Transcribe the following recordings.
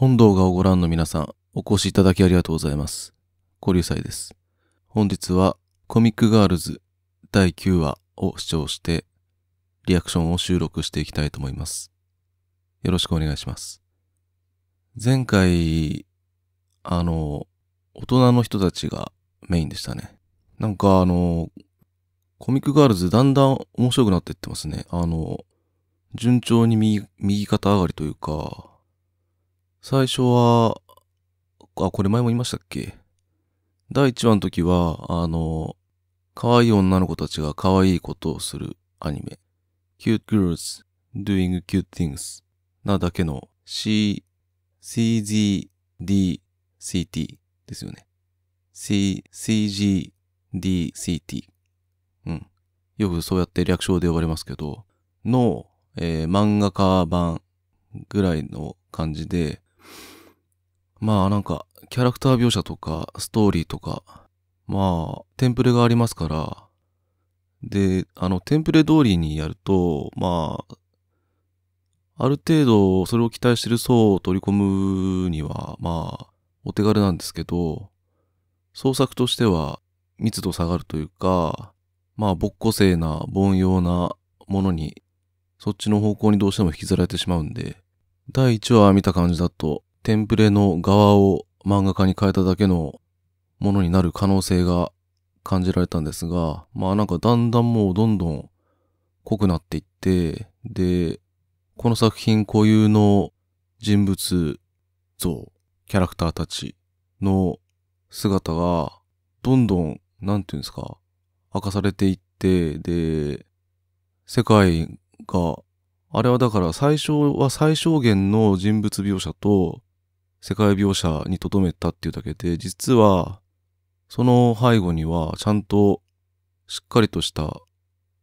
本動画をご覧の皆さん、お越しいただきありがとうございます。コリュウサイです。本日はコミックガールズ第9話を視聴して、リアクションを収録していきたいと思います。よろしくお願いします。前回、あの、大人の人たちがメインでしたね。なんかあの、コミックガールズだんだん面白くなっていってますね。あの、順調に右右肩上がりというか、最初は、あ、これ前も言いましたっけ？第1話の時は、あの、可愛い女の子たちが可愛いことをするアニメ。cute girls doing cute things なだけの C、CGDCT ですよね。C、CGDCT。うん。よくそうやって略称で呼ばれますけど、の、えー漫画家版ぐらいの感じで、まあなんか、キャラクター描写とか、ストーリーとか、まあ、テンプレがありますから、で、あの、テンプレ通りにやると、まあ、ある程度、それを期待してる層を取り込むには、まあ、お手軽なんですけど、創作としては密度下がるというか、まあ、没個性な、凡庸なものに、そっちの方向にどうしても引きずられてしまうんで、第1話見た感じだと、テンプレの側を漫画家に変えただけのものになる可能性が感じられたんですが、まあなんかだんだんもうどんどん濃くなっていって、で、この作品固有の人物像、キャラクターたちの姿がどんどん、なんていうんですか、明かされていって、で、世界が、あれはだから最初は最小限の人物描写と世界描写に留めたっていうだけで、実はその背後にはちゃんとしっかりとした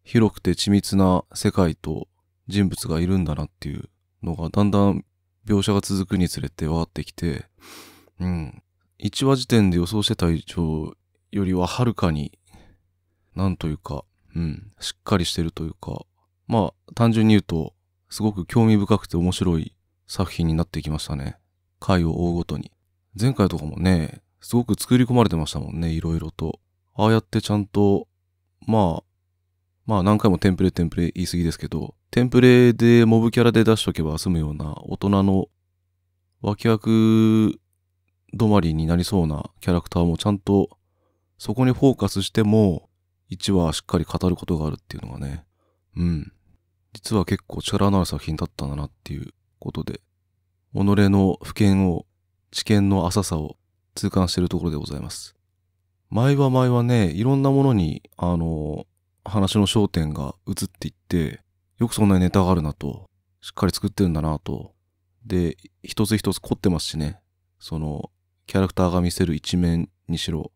広くて緻密な世界と人物がいるんだなっていうのがだんだん描写が続くにつれて分かってきて、うん。1話時点で予想してた以上よりははるかに、なんというか、うん、しっかりしてるというか、まあ、単純に言うと、すごく興味深くて面白い作品になってきましたね。回を追うごとに。前回とかもね、すごく作り込まれてましたもんね、いろいろと。ああやってちゃんと、まあ、まあ何回もテンプレテンプレ言い過ぎですけど、テンプレでモブキャラで出しとけば済むような大人の脇役止まりになりそうなキャラクターもちゃんとそこにフォーカスしても1話しっかり語ることがあるっていうのがね、うん。実は結構力のある作品だったんだなっていうことで、己の不見を、知見の浅さを痛感しているところでございます。前は前はね、いろんなものに、あの、話の焦点が移っていって、よくそんなにネタがあるなと、しっかり作ってるんだなと。で、一つ一つ凝ってますしね。その、キャラクターが見せる一面にしろ。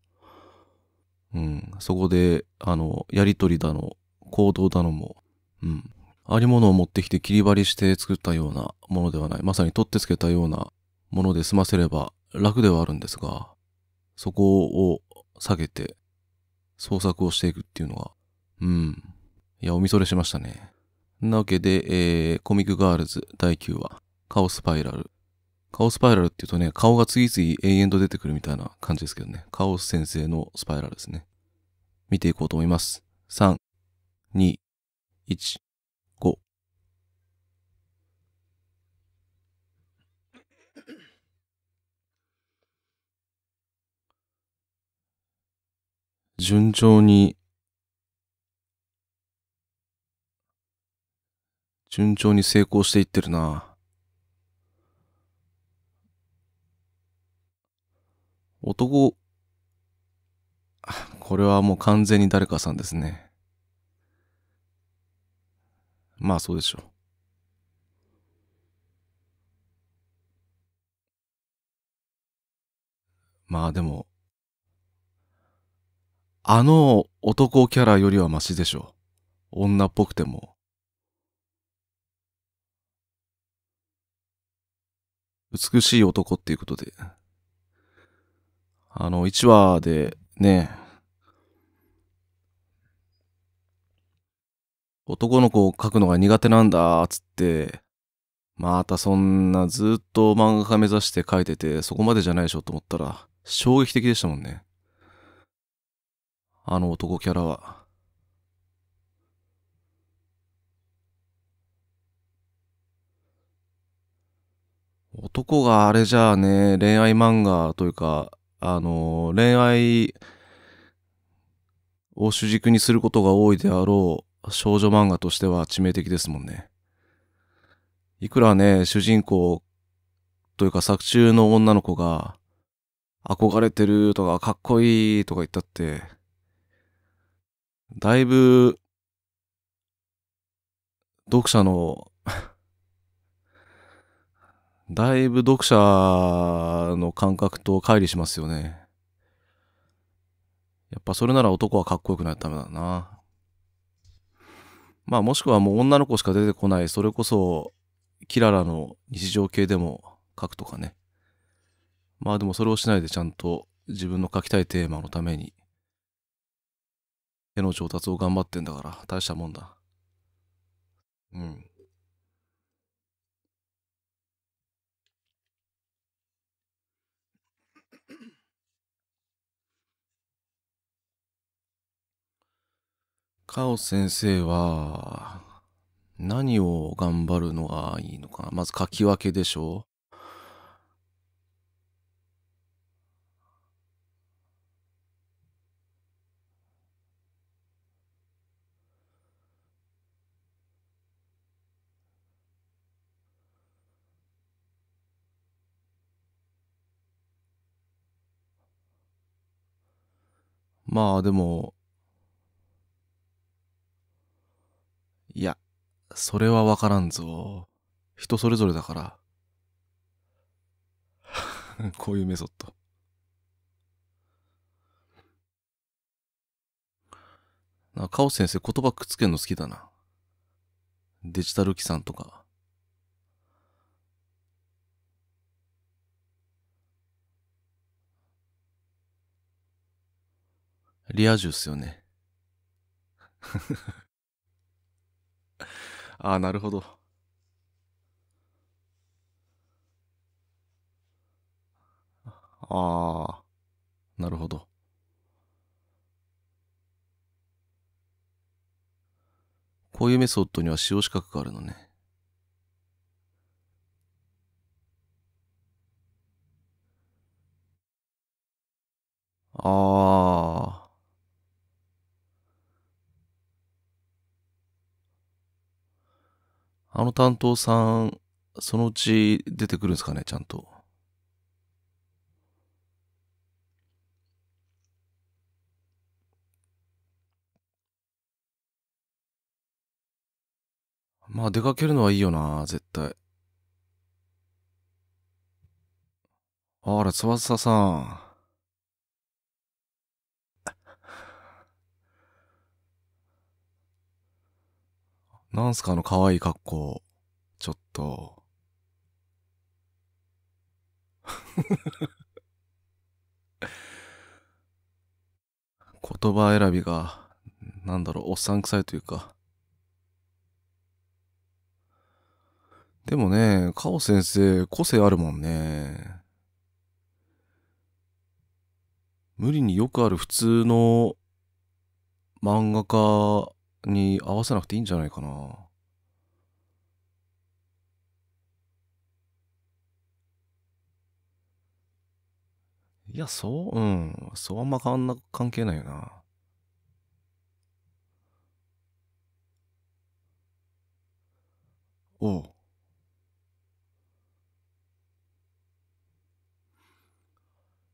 うん、そこで、あの、やりとりだの、行動だのも、うん、ありものを持ってきて切り張りして作ったようなものではない。まさに取ってつけたようなもので済ませれば楽ではあるんですが、そこを下げて創作をしていくっていうのが、うん。いや、おみそれしましたね。なわけで、えー、コミックガールズ第9話、カオスパイラル。カオスパイラルっていうとね、顔が次々永遠と出てくるみたいな感じですけどね。カオス先生のスパイラルですね。見ていこうと思います。3、2、1、順調に、順調に成功していってるな。男、これはもう完全に誰かさんですね。まあそうでしょう。まあでも、あの男キャラよりはマシでしょ。女っぽくても。美しい男っていうことで。あの、1話でね、男の子を描くのが苦手なんだ、つって、またそんなずっと漫画家目指して書いててそこまでじゃないでしょと思ったら衝撃的でしたもんね。あの男キャラは。男があれじゃあね、恋愛漫画というか、あの、恋愛を主軸にすることが多いであろう少女漫画としては致命的ですもんね。いくらね、主人公というか作中の女の子が憧れてるとかかっこいいとか言ったって、だいぶ読者の だいぶ読者の感覚と乖離しますよね。やっぱそれなら男はかっこよくないとダメだな。まあもしくはもう女の子しか出てこない、それこそキララの日常系でも書くとかね。まあでもそれをしないでちゃんと自分の書きたいテーマのために絵の上達を頑張ってんだから大したもんだ。うん。カオ先生は、何を頑張るのがいいのかな？まず書き分けでしょ？まあでも、いや、それはわからんぞ。人それぞれだから。こういうメソッド。な、カオス先生言葉くっつけるの好きだな。デジタル機さんとか。リア充っすよね。ああ、なるほど。ああ、なるほど。こういうメソッドには使用資格があるのね。ああ。あの担当さん、そのうち出てくるんですかね、ちゃんと。まあ出かけるのはいいよな、絶対。あら、翼さん。なんすかあの可愛い格好。ちょっと。言葉選びが、なんだろう、おっさん臭いというか。でもね、カオ先生、個性あるもんね。無理によくある普通の漫画家に合わせなくていいんじゃないかな。いや、そう、うん。そうあんま変わんな、関係ないよな。おう。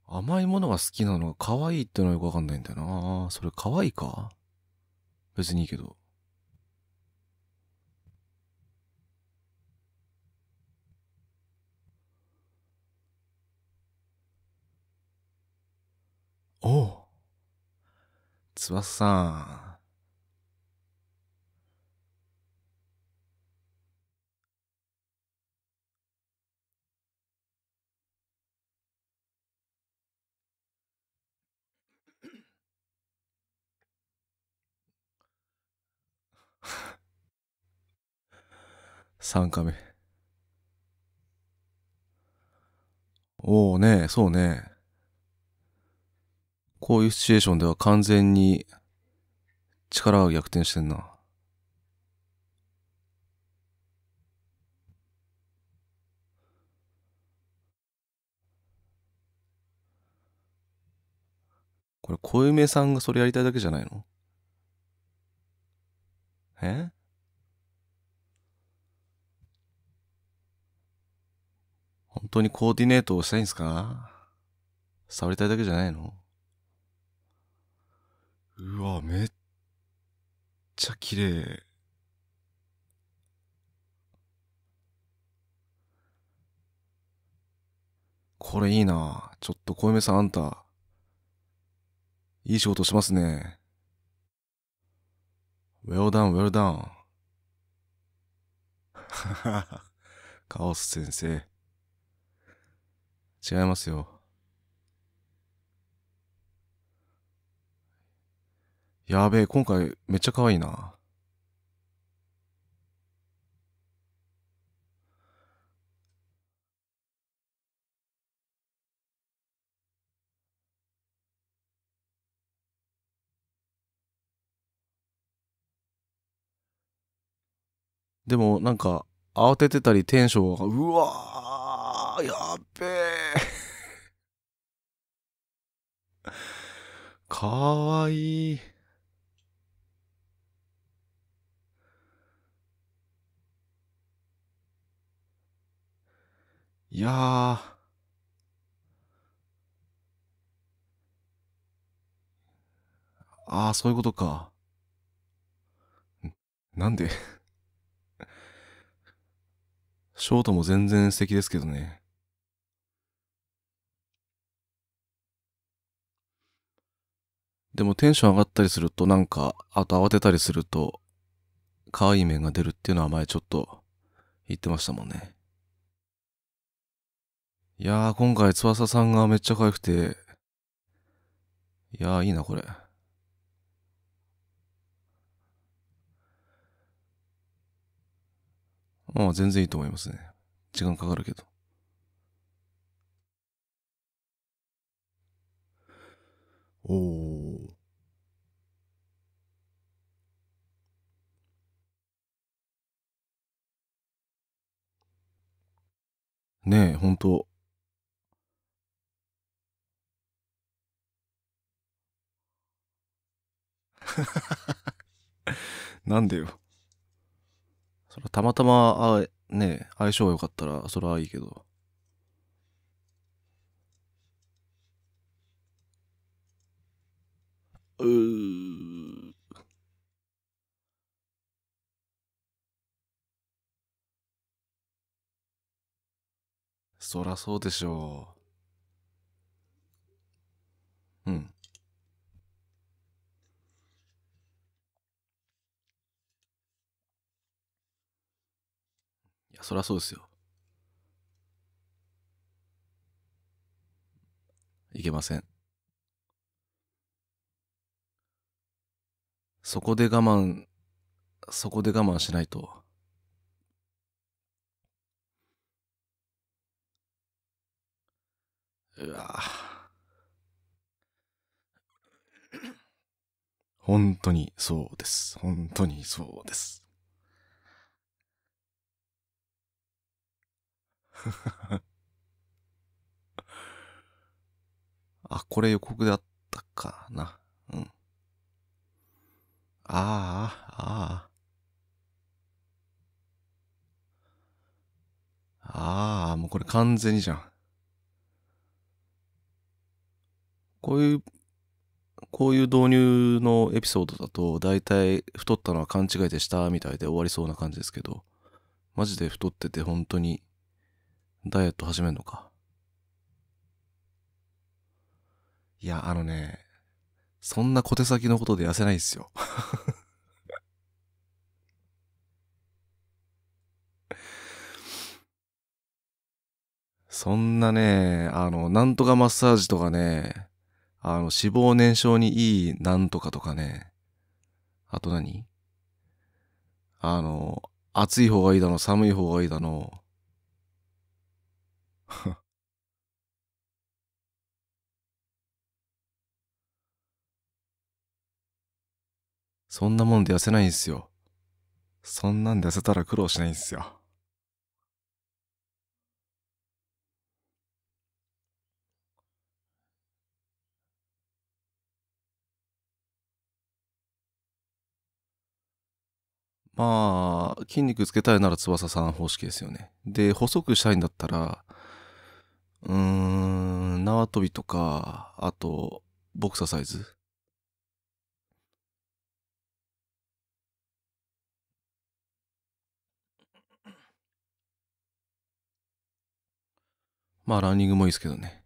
甘いものが好きなのが可愛いってのはよくわかんないんだよな。それ可愛いか？別にいいけど。おう。翼さん。3カメ。おおね、そうね。こういうシチュエーションでは完全に力が逆転してんな。これ、小梅さんがそれやりたいだけじゃないの？え？本当にコーディネートをしたいんですか？触りたいだけじゃないの？うわ、めっちゃ綺麗。これいいなちょっと小梅さんあんた、いい仕事しますね。Well done, well done. カオス先生。違いますよ。やべえ、今回めっちゃ可愛いな。でもなんか慌ててたりテンションがうわーやっべえかわいいいやああ、そういうことか。なんで？ショートも全然素敵ですけどね。でもテンション上がったりするとなんか、あと慌てたりすると、可愛い面が出るっていうのは前ちょっと言ってましたもんね。いやー、今回翼さんがめっちゃ可愛くて、いやー、いいな、これ。まあ、全然いいと思いますね。時間かかるけど。おー。ねえ、ほんと。なんでよ。そたまたま、あね相性が良かったら、それはいいけど。うー。そらそうでしょう。うん。や、そらそうですよ。いけません。そこで我慢、そこで我慢しないと。うわ本当にそうです。本当にそうです。あ、これ予告であったかな。うん。ああ、ああ。ああ、もうこれ完全にじゃん。こういう、こういう導入のエピソードだと、だいたい太ったのは勘違いでしたみたいで終わりそうな感じですけど、マジで太ってて本当にダイエット始めんのか？いや、あのね、そんな小手先のことで痩せないっすよ。そんなね、あの、なんとかマッサージとかね、あの、脂肪燃焼にいいなんとかとかね。あと何？あの、暑い方がいいだの、寒い方がいいだの。そんなもんで痩せないんすよ。そんなんで痩せたら苦労しないんすよ。まあ、筋肉つけたいなら翼さん方式ですよね。で、細くしたいんだったら、うーん、縄跳びとか、あと、ボクササイズ。まあ、ランニングもいいですけどね。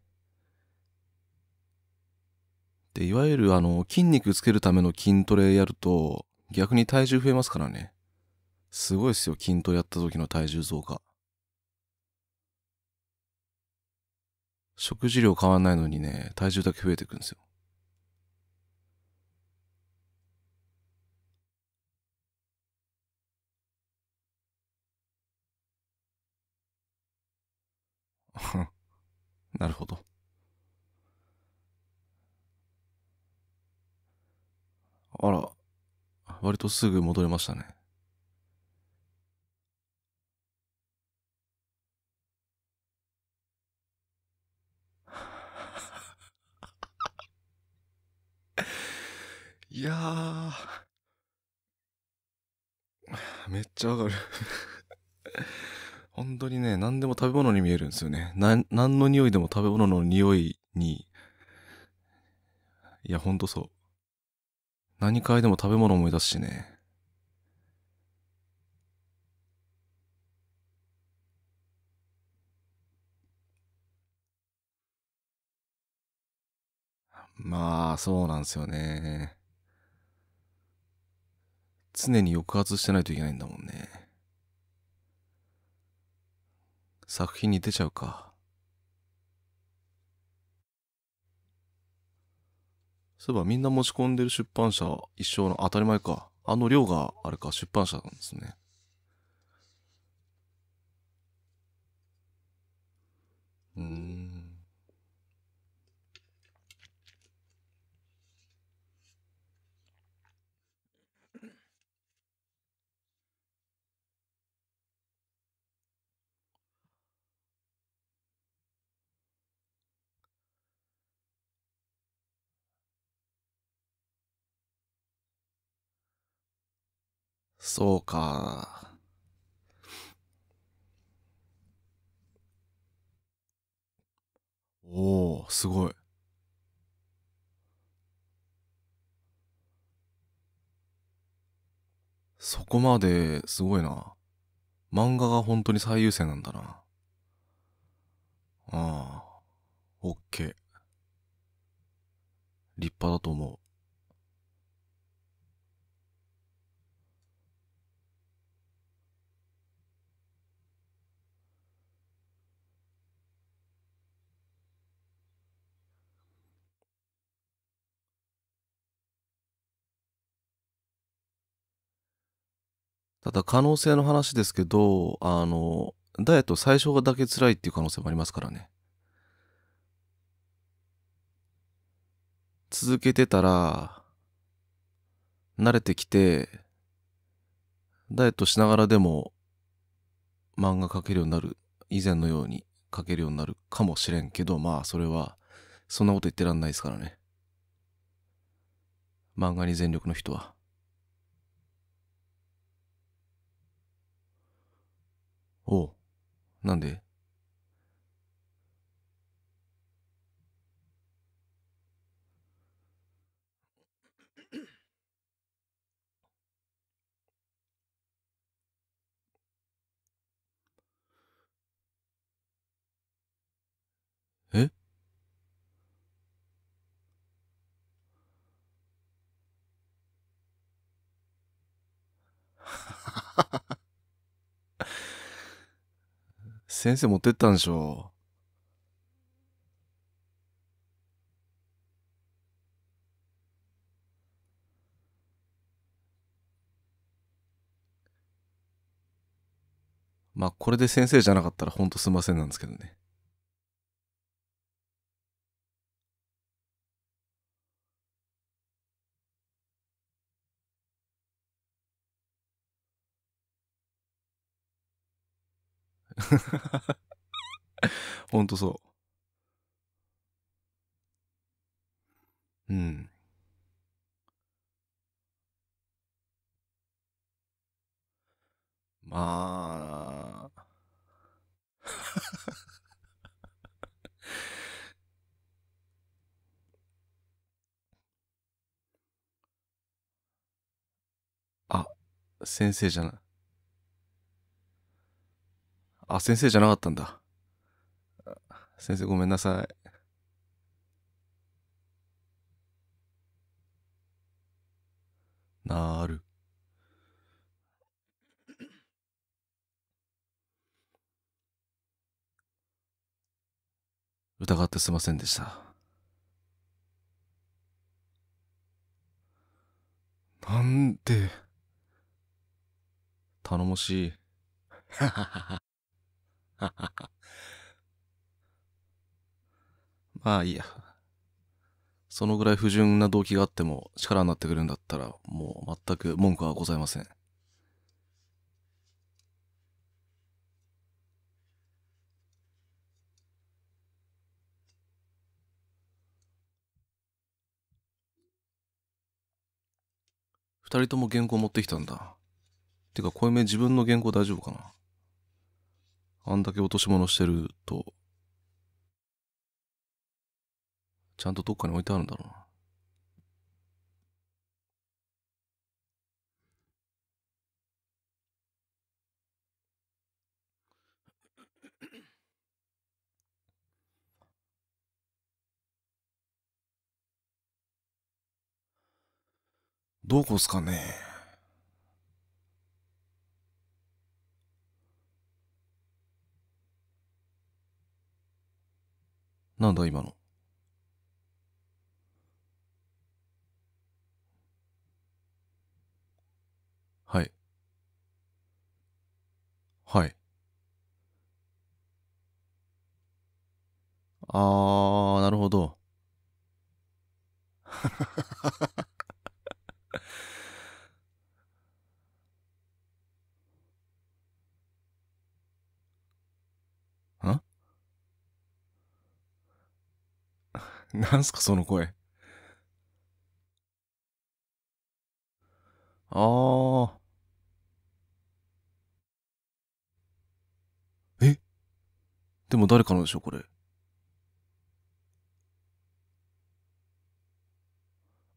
で、いわゆるあの、筋肉つけるための筋トレやると、逆に体重増えますからね。すごいですよ、筋トレやった時の体重増加。食事量変わんないのにね、体重だけ増えていくんですよ。なるほど。あら、割とすぐ戻れましたね。いやー、めっちゃわかる 本当にね、何でも食べ物に見えるんですよね。な、何の匂いでも食べ物の匂いに、いや、ほんとそう。何買いでも食べ物思い出すしね。まあ、そうなんですよね。常に抑圧してないといけないんだもんね。作品に出ちゃうか。そういえばみんな持ち込んでる出版社一緒の当たり前か。あの量があれか出版社なんですね。うん。そうか。おお、すごい。そこまですごいな。漫画が本当に最優先なんだな。ああ、オッケー。立派だと思う。ただ可能性の話ですけど、あの、ダイエット最初だけ辛いっていう可能性もありますからね。続けてたら、慣れてきて、ダイエットしながらでも漫画描けるようになる。以前のように描けるようになるかもしれんけど、まあそれは、そんなこと言ってらんないですからね。漫画に全力の人は。おう。なんで？え？先生持ってったんでしょうまあこれで先生じゃなかったらほんとすいませんなんですけどね。ほんとそう。うん。まあ、あ、先生じゃない、あ、先生じゃなかったんだ。先生ごめんなさい。なーる。疑ってすいませんでした。なんで、頼もしい。まあいいや。そのぐらい不純な動機があっても力になってくるんだったら、もう全く文句はございません。二人とも原稿持ってきたんだ。てか、小夢自分の原稿大丈夫かな？あんだけ落とし物してると、ちゃんとどっかに置いてあるんだろうな。どこっすかねなんだ今の。はい。はい。あー、なるほど。ん なんすかその声。あー。え？でも誰かのでしょこれ。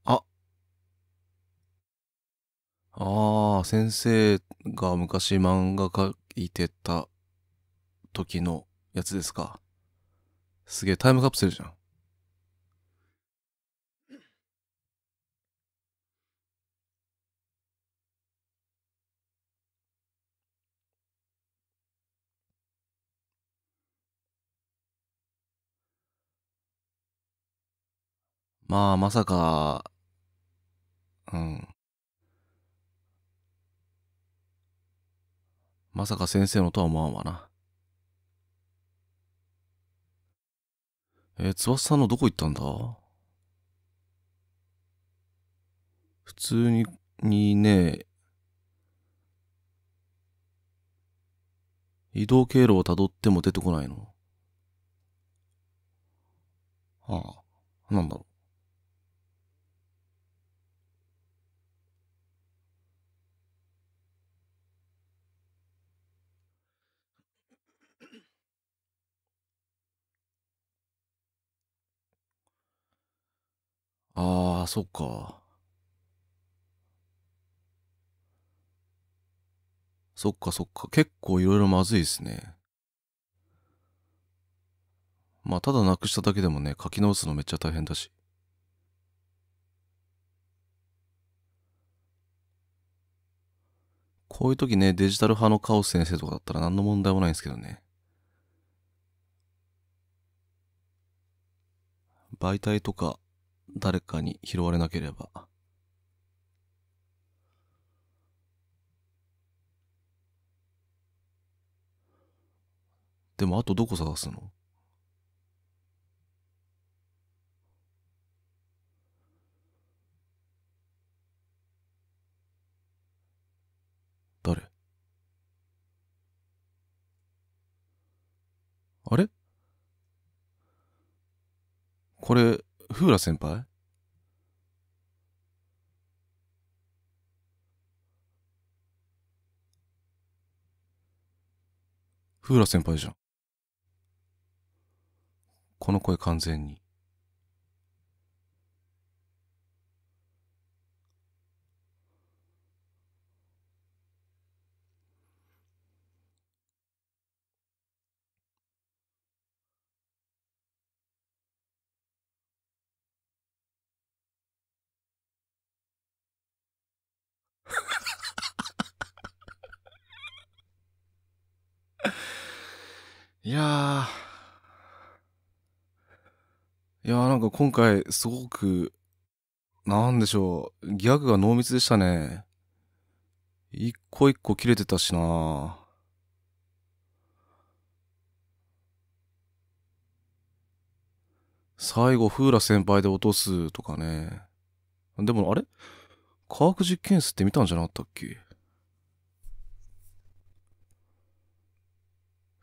あ。あー、先生が昔漫画描いてた時のやつですか。すげえタイムカプセルじゃん。まあ、まさか、うん。まさか先生のとは思わんわな。えー、翼さんのどこ行ったんだ？普通に、にね、移動経路を辿っても出てこないの？ああ、なんだろう。あ、そっか。そっかそっか。結構いろいろまずいですね。まあ、ただなくしただけでもね、書き直すのめっちゃ大変だし。こういう時ね、デジタル派のカオス先生とかだったら何の問題もないんですけどね。媒体とか誰かに拾われなければ。でもあとどこ探すの？誰？あれ？これ、フーラ先輩？フーラ先輩じゃん。この声完全に。いやー。いやーなんか今回すごく、なんでしょう、ギャグが濃密でしたね。一個一個切れてたしな最後、フーラ先輩で落とすとかね。でも、あれ？科学実験室って見たんじゃなかったっけ？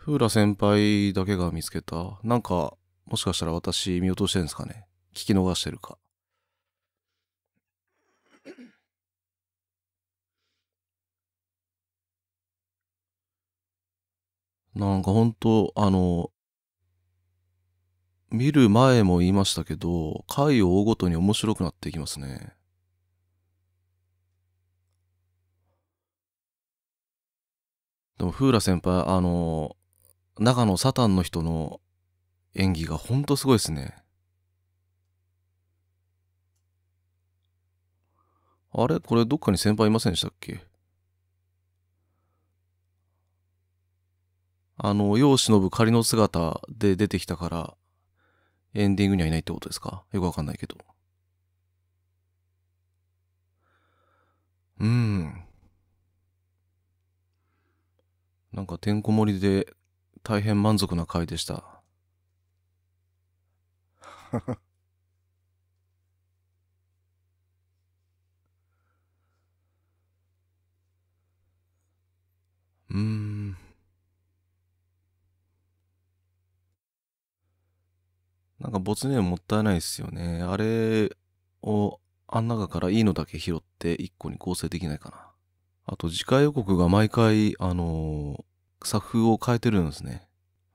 フーラ先輩だけが見つけた。なんか、もしかしたら私見落としてるんですかね。聞き逃してるか。なんかほんと、あの、見る前も言いましたけど、回を追うごとに面白くなっていきますね。でも、フーラ先輩、あの、中のサタンの人の演技がほんとすごいですね。あれ？これどっかに先輩いませんでしたっけ？あの、世を忍ぶ仮の姿で出てきたから、エンディングにはいないってことですか？よくわかんないけど。うん。なんかてんこ盛りで大変満足な回でした。うん。なんか没年もったいないですよね。あれを、あん中からいいのだけ拾って一個に構成できないかな。あと次回予告が毎回、あのー作風を変えてるんですね。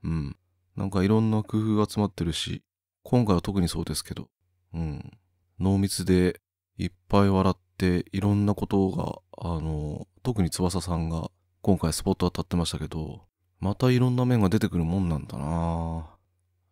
うん。なんかいろんな工夫が詰まってるし、今回は特にそうですけど、うん。濃密でいっぱい笑っていろんなことが、あの、特に翼さんが今回スポット当たってましたけど、またいろんな面が出てくるもんなんだな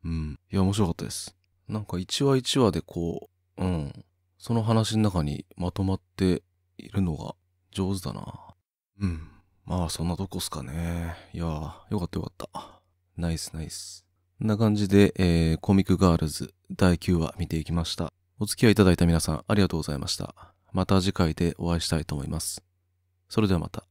うん。いや、面白かったです。なんか一話一話でこう、うん。その話の中にまとまっているのが上手だなうん。まあ、そんなとこっすかね。いやー、よかったよかった。ナイスナイス。こんな感じで、えー、コミックガールズ第9話見ていきました。お付き合いいただいた皆さんありがとうございました。また次回でお会いしたいと思います。それではまた。